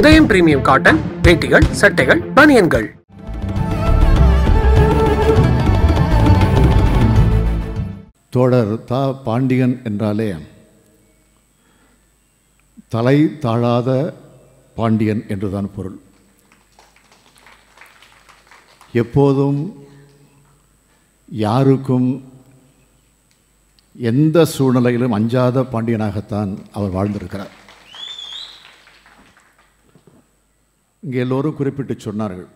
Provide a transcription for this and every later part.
உதயம் premium cotton வேட்டிகள் சட்டைகள் பனியன்கள். தோழர் தா பாண்டியன் என்றாலே தலை தாழாத பாண்டியன் என்றுதான் பொருள். எப்போதும் யாருக்கும் எந்த சூழ்நிலையிலும் அஞ்சாத பாண்டியனாகத்தான் அவர் வாழ்ந்திருக்கிறார். இங்கே எல்லோரும் குறிப்பிட்டு சொன்னார்கள்.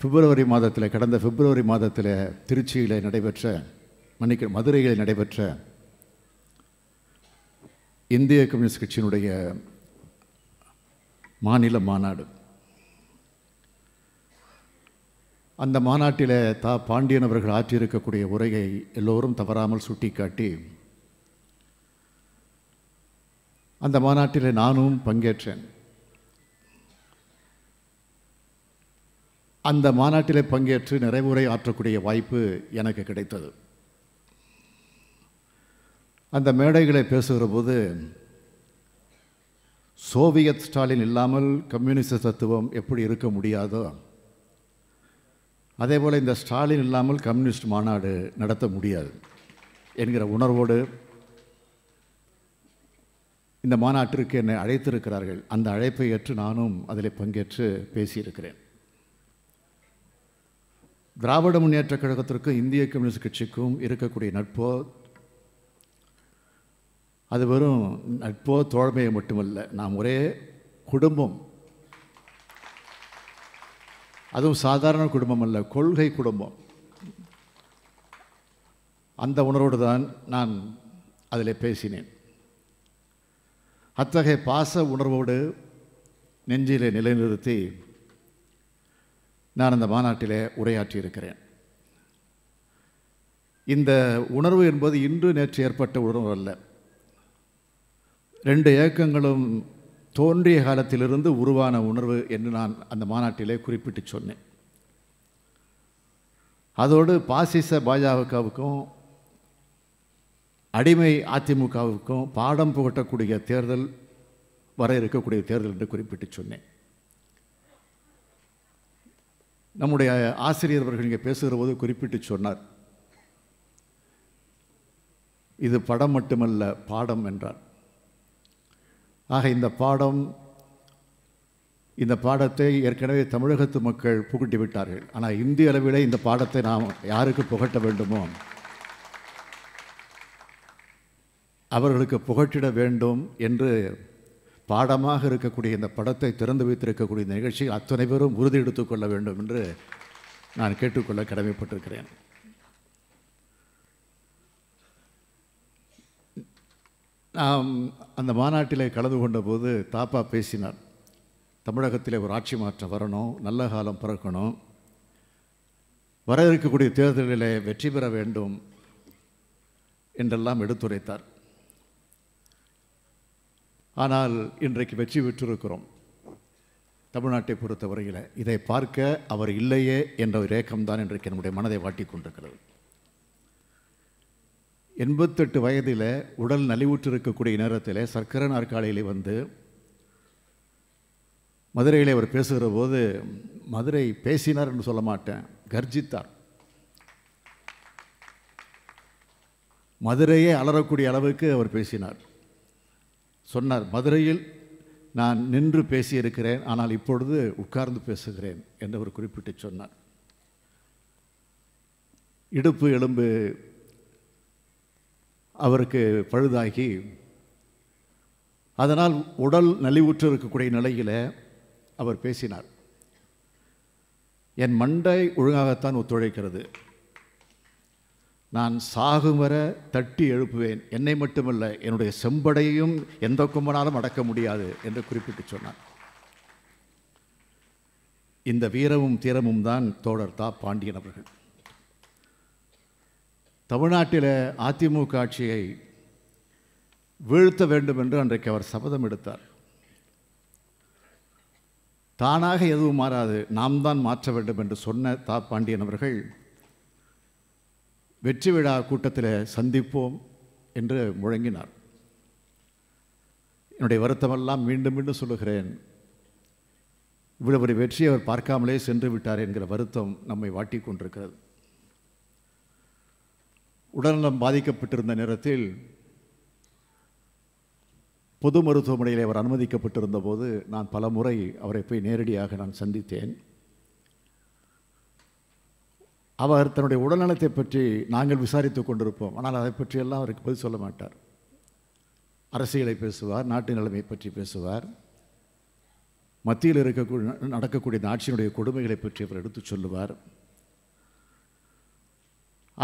பிப்ரவரி மாதத்தில் கடந்த பிப்ரவரி மாதத்தில் திருச்சியில் நடைபெற்ற மன்னிக்க மதுரையில் நடைபெற்ற இந்திய கம்யூனிஸ்ட் கட்சியினுடைய மாநில மாநாடு. அந்த மாநாட்டில் தா. பாண்டியன் அவர்கள் ஆற்றியிருக்கக்கூடிய உரையை எல்லோரும் தவறாமல் சுட்டிக்காட்டி அந்த மாநாட்டில் நானும் பங்கேற்றேன். அந்த மாநாட்டிலே பங்கேற்று நிறைவுரை ஆற்றக்கூடிய வாய்ப்பு எனக்கு கிடைத்தது. அந்த மேடைகளை பேசுகிற போது சோவியத் ஸ்டாலின் இல்லாமல் கம்யூனிஸ்ட் தத்துவம் எப்படி இருக்க முடியாதோ அதே போல் இந்த ஸ்டாலின் இல்லாமல் கம்யூனிஸ்ட் மாநாடு நடத்த முடியாது என்கிற உணர்வோடு இந்த மாநாட்டிற்கு என்னை அழைத்திருக்கிறார்கள். அந்த அழைப்பை ஏற்று நானும் அதில் பங்கேற்று பேசியிருக்கிறேன். திராவிட முன்னேற்ற கழகத்திற்கும் இந்திய கம்யூனிஸ்ட் கட்சிக்கும் இருக்கக்கூடிய நட்போ அது வெறும் நட்போ தோழமையை மட்டுமல்ல. நாம் ஒரே குடும்பம். அதுவும் சாதாரண குடும்பம் அல்ல கொள்கை குடும்பம். அந்த உணர்வோடு தான் நான் அதில் பேசினேன். அத்தகைய பாச உணர்வோடு நெஞ்சிலே நிலைநிறுத்தி நான் அந்த மாநாட்டிலே உரையாற்றியிருக்கிறேன். இந்த உணர்வு என்பது இன்று நேற்று ஏற்பட்ட உணர்வு அல்ல. ரெண்டு இயக்கங்களும் தோன்றிய காலத்திலிருந்து உருவான உணர்வு என்று நான் அந்த மாநாட்டிலே குறிப்பிட்டு சொன்னேன். அதோடு பாசிச பாஜகவுக்கும் அடிமை அதிமுகவுக்கும் பாடம் புகட்டக்கூடிய தேர்தல் வர இருக்கக்கூடிய தேர்தல் என்று குறிப்பிட்டு சொன்னேன். நம்முடைய ஆசிரியர் அவர்கள் இங்கே பேசுகிற போது குறிப்பிட்டு சொன்னார். இது படம் மட்டுமல்ல பாடம் என்றார். ஆக இந்த பாடம் இந்த பாடத்தை ஏற்கனவே தமிழகத்து மக்கள் புகட்டி விட்டார்கள். ஆனால் இந்திய அளவிலே இந்த பாடத்தை நாம் யாருக்கு புகட்ட வேண்டுமோ அவர்களுக்கு புகட்டிட வேண்டும் என்று பாடமாக இருக்கக்கூடிய இந்த படத்தை திறந்து வைத்திருக்கக்கூடிய இந்த நிகழ்ச்சி அத்தனை பேரும் உறுதி எடுத்துக்கொள்ள வேண்டும் என்று நான் கேட்டுக்கொள்ள கடமைப்பட்டிருக்கிறேன். நாம் அந்த மாநாட்டிலே கலந்து கொண்ட போது தாப்பா பேசினார் தமிழகத்தில் ஒரு ஆட்சி மாற்றம் வரணும் நல்ல காலம் பிறக்கணும் வர இருக்கக்கூடிய தேர்தலில் வெற்றி பெற வேண்டும் என்றெல்லாம் எடுத்துரைத்தார். ஆனால் இன்றைக்கு வெற்றி பெற்றிருக்கிறோம். தமிழ்நாட்டை பொறுத்தவரையில் இதை பார்க்க அவர் இல்லையே என்ற ஒரு ஏக்கம்தான் இன்றைக்கு நம்முடைய மனதை வாட்டி கொண்டிருக்கிறது. எண்பத்தெட்டு வயதில் உடல் நலிவுற்றிருக்கக்கூடிய நேரத்தில் சர்க்கரை நாற்காலியிலே வந்து மதுரையிலே அவர் பேசுகிற போது மதுரை பேசினார் என்று சொல்ல மாட்டேன் கர்ஜித்தார். மதுரையே அலறக்கூடிய அளவுக்கு அவர் பேசினார். சொன்னார் மதுரையில் நான் நின்று பேசியிருக்கிறேன் ஆனால் இப்பொழுது உட்கார்ந்து பேசுகிறேன் என்று அவர் குறிப்பிட்டு சொன்னார். இடுப்பு எலும்பு அவருக்கு பழுதாகி அதனால் உடல் நலிவுற்று இருக்கக்கூடிய நிலையில் அவர் பேசினார். என் மண்டை ஒழுங்காகத்தான் ஒத்துழைக்கிறது. நான் சாகும் வர தட்டி எழுப்புவேன். என்னை மட்டுமல்ல என்னுடைய செம்படையையும் எந்த கும்பனாலும் அடக்க முடியாது என்று குறிப்பிட்டு சொன்னார். இந்த வீரமும் தீரமும் தான் தோழர் தா. பாண்டியன் அவர்கள். தமிழ்நாட்டில் அதிமுக ஆட்சியை வீழ்த்த வேண்டும் என்று அன்றைக்கு அவர் சபதம் எடுத்தார். தானாக எதுவும் மாறாது நாம் தான் மாற்ற வேண்டும் என்று சொன்ன தா. பாண்டியன் அவர்கள் வெற்றி விழா கூட்டத்தில் சந்திப்போம் என்று முழங்கினார். என்னுடைய வருத்தமெல்லாம் மீண்டும் மீண்டும் சொல்லுகிறேன். இவ்வளவு ஒரு வெற்றியை அவர் பார்க்காமலே சென்று விட்டார் என்கிற வருத்தம் நம்மை வாட்டி கொண்டிருக்கிறது. உடல்நலம் பாதிக்கப்பட்டிருந்த நேரத்தில் பொது மருத்துவமனையில் அவர் அனுமதிக்கப்பட்டிருந்த போது நான் பல முறை அவரை போய் நேரடியாக நான் சந்தித்தேன். அவர் தன்னுடைய உடல்நலத்தை பற்றி நாங்கள் விசாரித்து கொண்டிருப்போம். ஆனால் அதை பற்றியெல்லாம் அவருக்கு பதில் சொல்ல மாட்டார். அரசியலை பேசுவார் நாட்டு நிலைமை பற்றி பேசுவார். மத்தியில் இருக்கக்கூடிய நடக்கக்கூடிய இந்த ஆட்சியினுடைய கொடுமைகளை பற்றி அவர் எடுத்துச் சொல்லுவார்.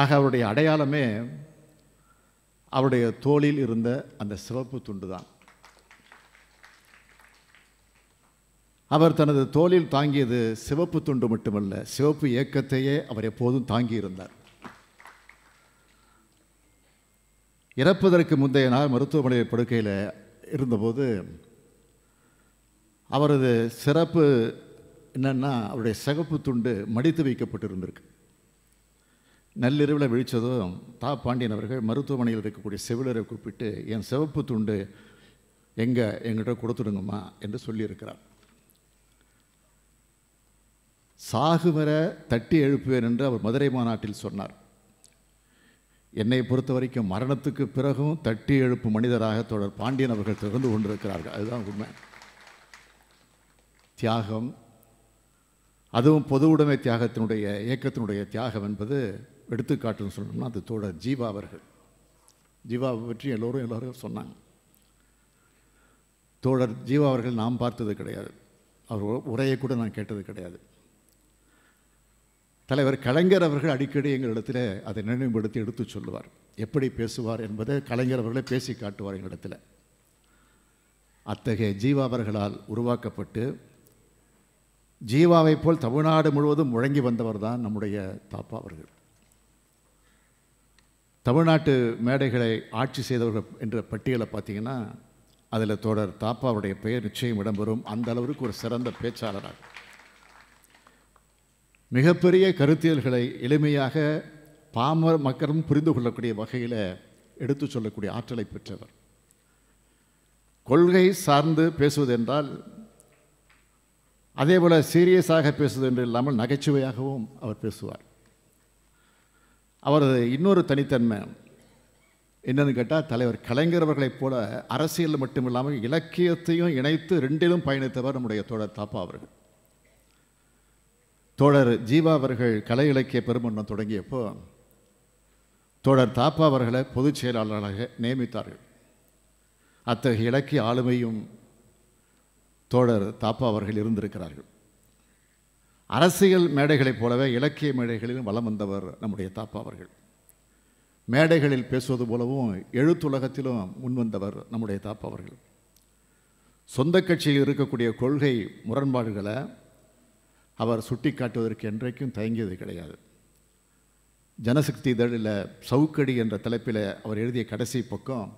ஆக அவருடைய அடையாளமே அவருடைய தோளில் இருந்த அந்த சிவப்பு துண்டு தான் அவர் தனது தோளில் தாங்கியது சிவப்பு துண்டு மட்டுமல்ல சிவப்பு இயக்கத்தையே அவர் எப்போதும் தாங்கியிருந்தார். இறப்பதற்கு முந்தைய நாள் மருத்துவமனை படுக்கையில் இருந்தபோது அவரது சிறப்பு என்னென்னா அவருடைய சிகப்பு துண்டு மடித்து வைக்கப்பட்டிருந்திருக்கு. நள்ளிரவில் விழித்ததும் தா பாண்டியன் அவர்கள் மருத்துவமனையில் இருக்கக்கூடிய செவிலரை கூப்பிட்டு என் சிவப்பு துண்டு எங்கே? எங்கிட்ட கொடுத்துடுங்கம்மா என்று சொல்லியிருக்கிறார். சாகு வர தட்டி எழுப்புவேன் என்று அவர் மதுரை மாநாட்டில் சொன்னார். என்னை பொறுத்த வரைக்கும் மரணத்துக்கு பிறகும் தட்டி எழுப்பும் மனிதராக தொடர் பாண்டியன் அவர்கள் திறந்து கொண்டிருக்கிறார்கள். அதுதான் உண்மை. தியாகம் அதுவும் பொது உடைமை தியாகத்தினுடைய இயக்கத்தினுடைய தியாகம் என்பது எடுத்துக்காட்டுன்னு சொல்லணும்னா அது தோழர் ஜீவா அவர்கள். ஜீவாவை பற்றி எல்லோரும் எல்லோரும் சொன்னாங்க. தோழர் ஜீவா அவர்கள் நாம் பார்த்தது கிடையாது. அவர் உரையை கூட நான் கேட்டது கிடையாது. தலைவர் கலைஞர் அவர்கள் அடிக்கடி எங்களிடத்தில் அதை நினைவுபடுத்தி எடுத்து சொல்லுவார். எப்படி பேசுவார் என்பதை கலைஞர் அவர்களே பேசி காட்டுவார் எங்களிடத்தில். அத்தகைய ஜீவா அவர்களால் உருவாக்கப்பட்டு ஜீவாவைப் போல் தமிழ்நாடு முழுவதும் முழங்கி வந்தவர் தான் நம்முடைய தாப்பா அவர்கள். தமிழ்நாட்டு மேடைகளை ஆட்சி செய்தவர்கள் என்ற பட்டியலை பார்த்தீங்கன்னா அதில் தோழர் தாப்பாவுடைய பெயர் நிச்சயம் இடம்பெறும். அந்த அளவிற்கு ஒரு சிறந்த பேச்சாளராக. மிகப்பெரிய கருத்தியல்களை எளிமையாக பாமர மக்களும் புரிந்து கொள்ளக்கூடிய வகையில் எடுத்து சொல்லக்கூடிய ஆற்றலை பெற்றவர். கொள்கை சார்ந்து பேசுவது என்றால் அதே போல் சீரியஸாக பேசுவது என்று இல்லாமல் நகைச்சுவையாகவும் அவர் பேசுவார். அவரது இன்னொரு தனித்தன்மை என்னன்னு கேட்டால் தலைவர் கலைஞர் அவர்களைப் போல அரசியல் மட்டுமில்லாமல் இலக்கியத்தையும் இணைத்து ரெண்டிலும் பயணித்தவர் நம்முடைய தோழர் தாப்பா அவர்கள். தோழர் ஜீவா அவர்கள் கலை இலக்கிய பெருமன்றம் தொடங்கியப்போ தோழர் தாப்பா அவர்களை பொதுச் செயலாளராக நியமித்தார்கள். அத்தகைய இலக்கிய ஆளுமையும் தோழர் தாப்பா அவர்கள் இருந்திருக்கிறார்கள். அரசியல் மேடைகளைப் போலவே இலக்கிய மேடைகளிலும் வலம் வந்தவர் நம்முடைய தாப்பா அவர்கள். மேடைகளில் பேசுவது போலவும் எழுத்துலகத்திலும் முன்வந்தவர் நம்முடைய தாப்பா அவர்கள். சொந்த கட்சியில் இருக்கக்கூடிய கொள்கை முரண்பாடுகளை அவர் சுட்டி காட்டுவதற்கு என்றைக்கும் தயங்கியது கிடையாது. ஜனசக்தி இதழில் சவுக்கடி என்ற தலைப்பில் அவர் எழுதிய கடைசி பக்கம்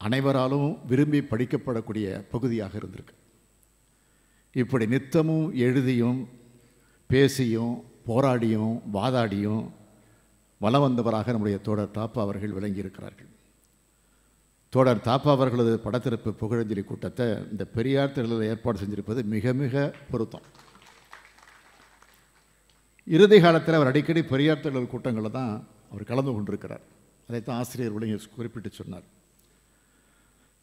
அனைவராலும் விரும்பி படிக்கப்படக்கூடிய பகுதியாக இருந்திருக்கு. இப்படி நித்தமும் எழுதியும் பேசியும் போராடியும் வாதாடியும் வலம் வந்தவராக நம்முடைய தோடர் தாப்பா அவர்கள் விளங்கியிருக்கிறார்கள். தோடர் தாப்பா அவர்களது படத்திருப்பு புகழஞ்சலி கூட்டத்தை இந்த பெரியார் திடலில் ஏற்பாடு செஞ்சிருப்பது மிக மிக பொருத்தம். இறுதி காலத்தில் அவர் அடிக்கடி பெரியார் திடல் கூட்டங்களில் தான் அவர் கலந்து கொண்டிருக்கிறார். அதைத்தான் ஆசிரியர் விளங்கி குறிப்பிட்டு சொன்னார்.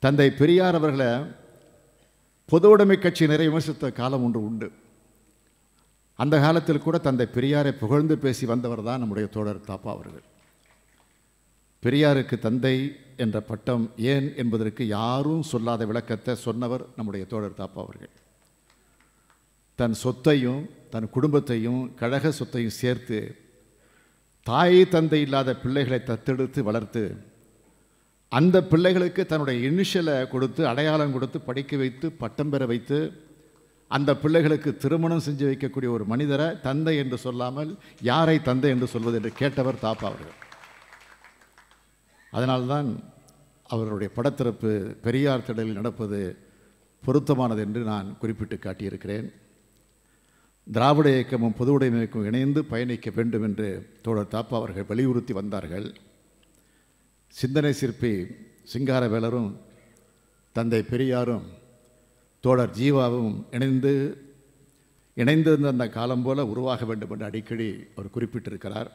தந்தை பெரியார் அவர்களை பொது உடைமை கட்சியினரை விமர்சித்த காலம் ஒன்று உண்டு. அந்த காலத்தில் கூட தந்தை பெரியாரை புகழ்ந்து பேசி வந்தவர் தான் நம்முடைய தோழர் தாப்பா அவர்கள். பெரியாருக்கு தந்தை என்ற பட்டம் ஏன் என்பதற்கு யாரும் சொல்லாத விளக்கத்தை சொன்னவர் நம்முடைய தோழர் தாப்பா அவர்கள். தன் சொத்தையும் தன் குடும்பத்தையும் கழக சொத்தையும் சேர்த்து தாய் தந்தை இல்லாத பிள்ளைகளை தத்தெடுத்து வளர்த்து அந்த பிள்ளைகளுக்கு தன்னுடைய இனிஷியலை கொடுத்து அடையாளம் கொடுத்து படிக்க வைத்து பட்டம் பெற வைத்து அந்த பிள்ளைகளுக்கு திருமணம் செஞ்சு வைக்கக்கூடிய ஒரு மனிதரை தந்தை என்று சொல்லாமல் யாரை தந்தை என்று சொல்வது என்று கேட்டவர் தாப்பா அவர்கள். அதனால்தான் அவருடைய படத்திறப்பு பெரியார் திடலில் நடப்பது பொருத்தமானது என்று நான் குறிப்பிட்டு காட்டியிருக்கிறேன். திராவிட இயக்கமும் பொது இயக்கமும் இணைந்து பயணிக்க வேண்டும் என்று தோழர் தாப்பா அவர்கள் வலியுறுத்தி வந்தார்கள். சிந்தனை சிற்பி சிங்காரவேலரும் தந்தை பெரியாரும் தோழர் ஜீவாவும் இணைந்து இணைந்திருந்த அந்த காலம் போல உருவாக வேண்டும் என்று அடிக்கடி அவர் குறிப்பிட்டிருக்கிறார்.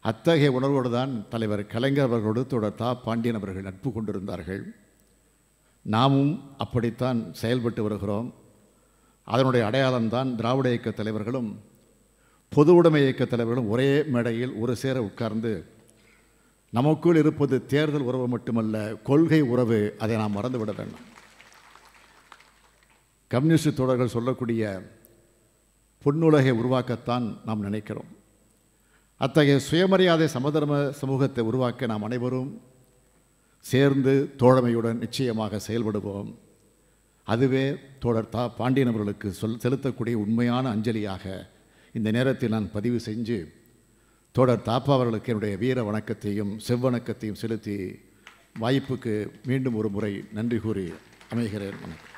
அத்தகைய உணர்வோடு தான் தலைவர் கலைஞர் அவர்களோடு தோழர் தா. பாண்டியன் அவர்கள் நட்பு கொண்டிருந்தார்கள். நாமும் அப்படித்தான் செயல்பட்டு வருகிறோம். அதனுடைய அடையாளம்தான் திராவிட இயக்க தலைவர்களும் பொது உடைமை இயக்க தலைவர்களும் ஒரே மேடையில் ஒரு சேர உட்கார்ந்து நமக்குள் இருப்பது தேர்தல் உறவு மட்டுமல்ல கொள்கை உறவு அதை நாம் மறந்துவிட வேண்டும். கம்யூனிஸ்ட் தோழர்கள் சொல்லக்கூடிய பொன்னுலகை உருவாக்கத்தான் நாம் நினைக்கிறோம் அத்தகைய சுயமரியாதை சமதர்ம சமூகத்தை உருவாக்க நாம் அனைவரும் சேர்ந்து தோழமையுடன் நிச்சயமாக செயல்படுவோம். அதுவே தோழர் தா பாண்டியன் அவர்களுக்கு சொல் செலுத்தக்கூடிய உண்மையான அஞ்சலியாக இந்த நேரத்தில் நான் பதிவு செஞ்சு தோழர் தாப்பா அவர்களுக்கு என்னுடைய வீர வணக்கத்தையும் செவ்வணக்கத்தையும் செலுத்தி வாய்ப்புக்கு மீண்டும் ஒரு முறை நன்றி கூறி அமைகிறேன். வணக்கம்